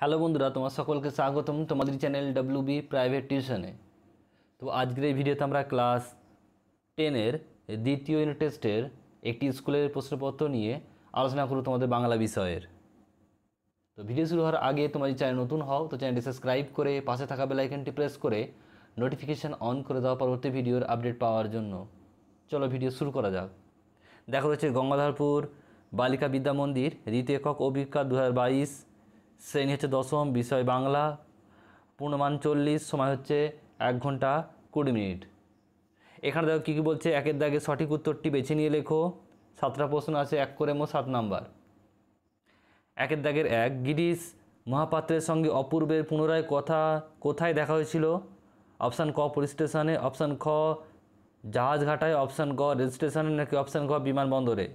Hello বন্ধুরা, তোমার সকলকে স্বাগতম তোমাদের চ্যানেল ডাব্লিউ বি প্রাইভেট টিউশনে তো আজকের এই ভিডিওতে আমরা ক্লাস টেনের দ্বিতীয় ইউনিট টেস্টের একটি স্কুলের প্রশ্নপত্র নিয়ে আলোচনা করব তোমাদের বাংলা বিষয়ের। তো ভিডিও শুরু হওয়ার আগে তোমার চ্যানেল নতুন হও, তো চ্যানেলটি সাবস্ক্রাইব করে পাশে থাকা বেলাইকনটি প্রেস করে নোটিফিকেশান অন করে দেওয়া পরবর্তী ভিডিওর আপডেট পাওয়ার জন্য। চলো ভিডিও শুরু করা যাক। দেখা রয়েছে গঙ্গাধরপুর বালিকা বিদ্যা মন্দির, দ্বিতীয় একক অভিজ্ঞতা দু হাজার বাইশ। শ্রেণি হচ্ছে দশম, বিষয় বাংলা। পূর্ণমান চল্লিশ, সময় হচ্ছে এক ঘণ্টা কুড়ি মিনিট। এখানে দেখো কী কী বলছে? একের দাগে সঠিক উত্তরটি বেছে নিয়ে লেখো। সাতটা প্রশ্ন আছে, এক করে মো সাত নাম্বার। একের দাগের এক, গিরিশ মহাপাত্রের সঙ্গে অপূর্বের পুনরায় কথা কোথায় দেখা হয়েছিল? অপশান ক, পুলিশ স্টেশনে, অপশান খ, জাহাজ ঘাটায়, অপশান গ, রেল স্টেশনে, নাকি অপশান গ বিমানবন্দরে?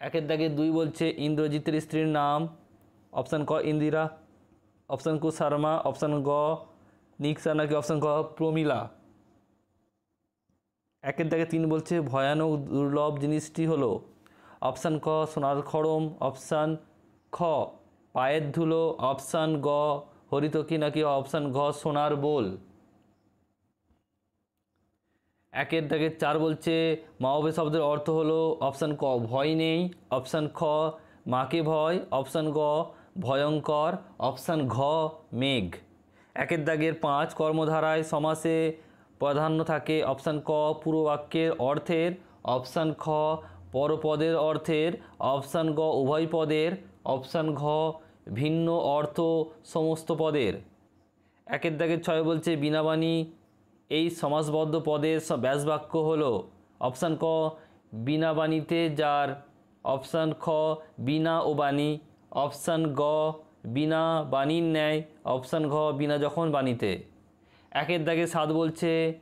একের দাগে দুই বলছে, ইন্দ্রজিতের স্ত্রীর নাম। অপশান ক ইন্দিরা অপশান কু শর্মা অপশান গ নিক্সা নাকি অপশান ক প্রমিলা একের দাগে তিন বলছে, ভয়ানক দুর্লভ জিনিসটি হলো অপশান ক সোনার খড়ম অপশান খ পায়ের ধুলো অপশান গ হরিতকি নাকি অপশান ঘ সোনার বোল? একের দাগে চার বলছে মাওবে শব্দের অর্থ হলো অপশান ক ভয় নেই অপশান খ মাকে ভয় অপশান গ ভয়ঙ্কর অপশান ঘ, মেঘ। একের দাগের পাঁচ কর্মধারায় সমাসে প্রাধান্য থাকে অপশান ক পুরো বাক্যের অর্থের, অপশান খ, পরপদের অর্থের, অপশান গ, উভয় পদের, অপশান ঘ, ভিন্ন অর্থ সমস্ত পদের। একের দাগের ছয় বলছে বিনাবাণী এই সমাসবদ্ধ পদের ব্যাসবাক্য হল অপশান ক বিনা বাণীতে যার, অপশান খ বিনা ও বাণী। অপশান গ, বিনা বাণীর ন্যায়। অপশান ঘ, বিনা যখন বাণীতে। একের দাগে সাত বলছে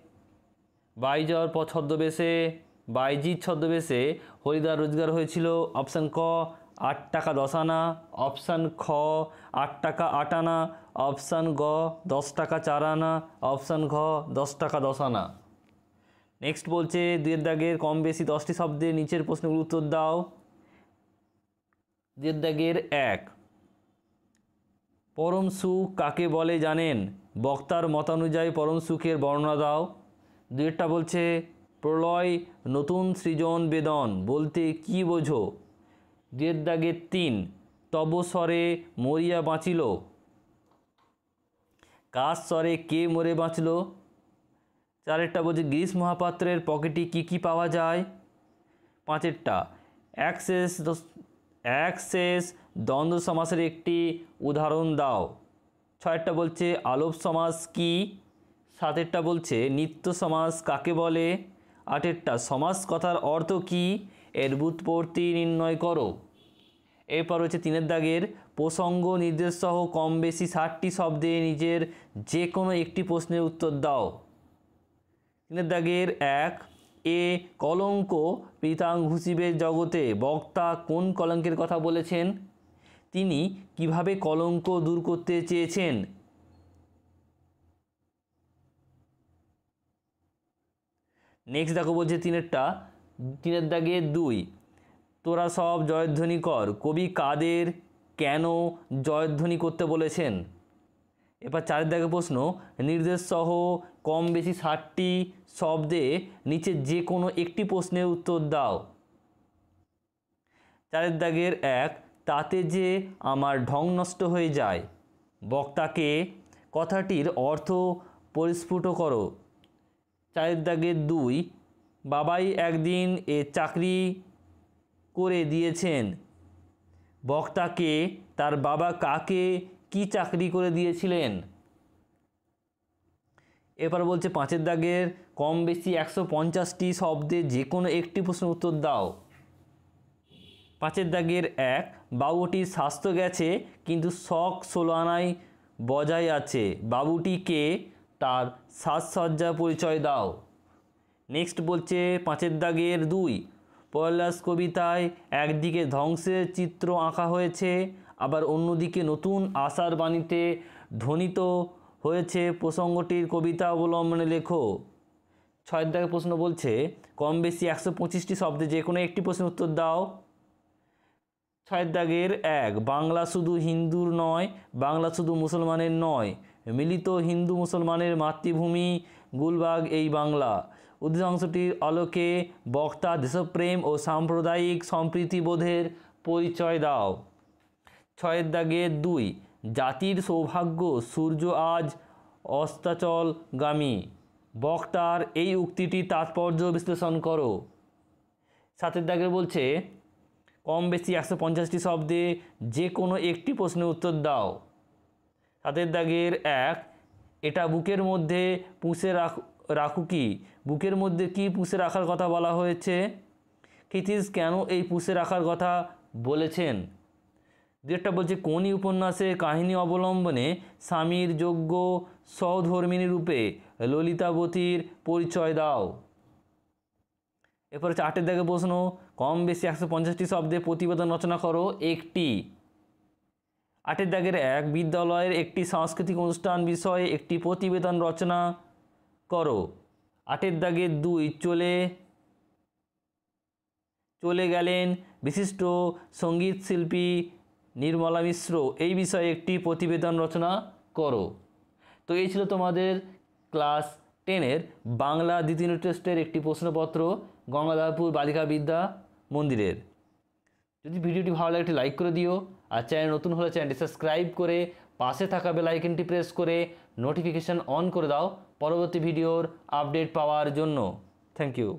বাইজর পথ ছদ্মবেশে বাইজির ছদ্মবেশে হরিদার রোজগার হয়েছিল। অপশান ক, আট টাকা দশ আনা। অপশান খ, আট টাকা আট আনা। অপশান গ, দশ টাকা চার আনা। অপশান ঘ, দশ টাকা দশ আনা। নেক্সট বলছে দুয়ের দাগের কম বেশি দশটি শব্দের নিচের প্রশ্নগুলো উত্তর দাও। দাগের এক। পরম সুখ কাকে বলে জানেন? বক্তার মতানুযায়ী পরম সুখের বর্ণনা দাও। দুয়েরটা বলছে, প্রলয় নতুন সৃজন বেদন, বলতে কি বোঝো? দুয়ের দাগের তিন, তব স্বরে মরিয়া বাঁচিল। কাজ স্বরে কে মরে বাঁচল? চারেরটা বলছে গিরিশ মহাপাত্রের পকেটে কি কি পাওয়া যায়? পাঁচেরটা, অ্যাক্সেস অ্যাক্সেস দ্বন্দ্ব সমাসের একটি উদাহরণ দাও। ছয়েরটা বলছে, আলোপ সমাস কি? সাতেরটা বলছে, নিত্য সমাস কাকে বলে? আটেরটা, সমাস কথার অর্থ কি? এর বুৎপত্তি নির্ণয় করো। এরপর হচ্ছে তিনের দাগের, প্রসঙ্গ, নির্দেশ সহ কম বেশি ষাটটি শব্দে নিজের যে কোনো একটি প্রশ্নের উত্তর দাও। তিনের দাগের এক এ কলঙ্ক পীতাঙ্ঘুষিবের জগতে বক্তা কোন কলঙ্কের কথা বলেছেন? তিনি কীভাবে কলঙ্ক দূর করতে চেয়েছেন? নেক্সট দেখো বলছে তিনেরটা। তিনের দাগে দুই। তোরা সব জয়ধ্বনি কর। কবি কাদের কেন জয়ধ্বনি করতে বলেছেন? এবার চারের দাগে প্রশ্ন, নির্দেশ সহ কম বেশি ষাটটি শব্দে নিচে যে কোনো একটি প্রশ্নের উত্তর দাও। চারের দাগের এক, তাতে যে আমার ঢং নষ্ট হয়ে যায়। বক্তাকে কথাটির অর্থ পরিস্ফুট করো। চারের দাগের দুই, বাবাই একদিন এ চাকরি করে দিয়েছেন। বক্তাকে তার বাবা কাকে কি চাকরি করে দিয়েছিলেন? এবার বলছে, পাঁচের দাগের কম বেশি একশো পঞ্চাশটি শব্দে যে কোনো একটি প্রশ্নের উত্তর দাও। পাঁচের দাগের এক বাবুটির স্বাস্থ্য গেছে, কিন্তু শখ ষোলো আনায় বজায় আছে। বাবুটিকে তার সাজসজ্জা পরিচয় দাও। নেক্সট বলছে, পাঁচের দাগের দুই পয়লাস কবিতায় একদিকে ধ্বংসের চিত্র আঁকা হয়েছে আবার অন্যদিকে নতুন আশার বাণীতে ধ্বনিত হয়েছে প্রসঙ্গটির কবিতা অবলম্বনে লেখো। ছয়ের দাগে প্রশ্ন বলছে, কম বেশি একশো পঁচিশটি শব্দে যে কোনো একটি প্রশ্নের উত্তর দাও। ছয়ের দাগের এক, বাংলা শুধু হিন্দুর নয়, বাংলা শুধু মুসলমানের নয়, মিলিত হিন্দু মুসলমানের মাতৃভূমি গুলবাগ, এই বাংলা। অধিকাংশটির আলোকে বক্তা দেশপ্রেম ও সাম্প্রদায়িক সম্প্রীতিবোধের পরিচয় দাও। ছয়ের দাগে দুই। জাতির সৌভাগ্য, সূর্য আজ অস্তাচলগামী। বক্তার এই উক্তিটি তাৎপর্য বিশ্লেষণ করো। সাতের দাগের বলছে, কম বেশি একশো পঞ্চাশটি শব্দে যে কোনো একটি প্রশ্নের উত্তর দাও। সাতের দাগের এক, এটা বুকের মধ্যে পুষে রাখ, রাখু কি? বুকের মধ্যে কি পুষে রাখার কথা বলা হয়েছে? ক্ষিতিশ কেন এই পুষে রাখার কথা বলেছেন? যেটা বলছে কোনি উপন্যাসে কাহিনী অবলম্বনে স্বামীর যোগ্য সহধর্মিনী রূপে ললিতাবতীর পরিচয় দাও? এরপরে চারটের দাগে প্রশ্ন, কম বেশি একশো পঞ্চাশটি শব্দে প্রতিবেদন রচনা করো একটি। আটের দাগের এক, বিদ্যালয়ের একটি সাংস্কৃতিক অনুষ্ঠান বিষয়ে একটি প্রতিবেদন রচনা করো। আটের দাগের দুই, চলে চলে গেলেন বিশিষ্ট সংগীত শিল্পী নির্মলা মিশ্র, এই বিষয়ে একটি প্রতিবেদন রচনা করো। তো এই ছিল তোমাদের ক্লাস টেনের বাংলা দ্বিতীয় টেস্টের একটি প্রশ্নপত্র, গঙ্গাধরপুর বালিকা বিদ্যা মন্দিরের। যদি ভিডিওটি ভালো লাগে, একটি লাইক করে দিও, আর চ্যানেল নতুন হলে চ্যানেলটি সাবস্ক্রাইব করে পাশে থাকা বেল আইকনটি প্রেস করে নোটিফিকেশান অন করে দাও পরবর্তী ভিডিওর আপডেট পাওয়ার জন্য। Thank you.